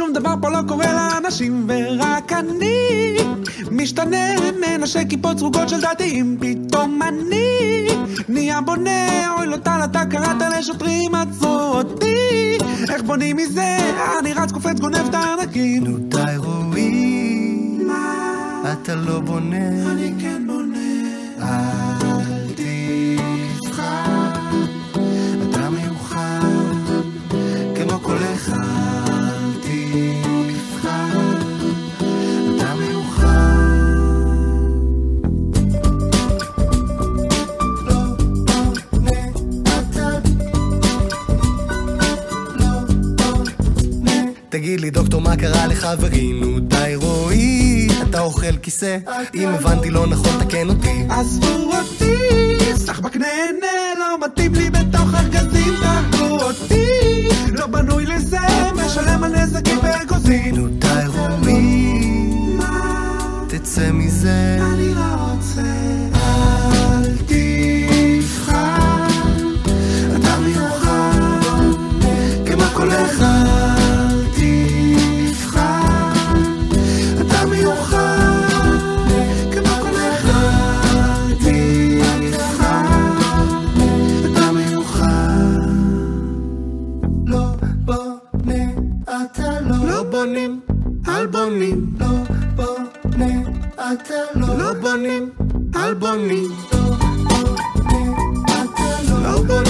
שום דבר פה לא קורה לאנשים, ורק אני משתנה, מנשק כיפות סרוגות של דתיים, פתאום אני נהיה בונה, אוי לא טל, אתה קראת לשוטרים, עצרו אותי, איך בונים מזה? אני רץ, קופץ, גונב את הארנקים. נו די רועי, אתה לא בונה. אני כן בונה. תגיד לי דוקטור מה קרה לחברי נו די רועי. אתה אוכל כיסא? אם הבנתי לא נכון תקן אותי. עזבו אותי, סחבק נהנה, לא מתאים לי בתוך ארגזים, תהרגו אותי, לא בנוי לזה, משלם על נזקים ואגוזים. נו די רועי. תצא מזה. אני לא רוצה, בונים אל בונים. לא בונה אתה לא לא בונים אל בונים. לא בונה אתה לא לא בונים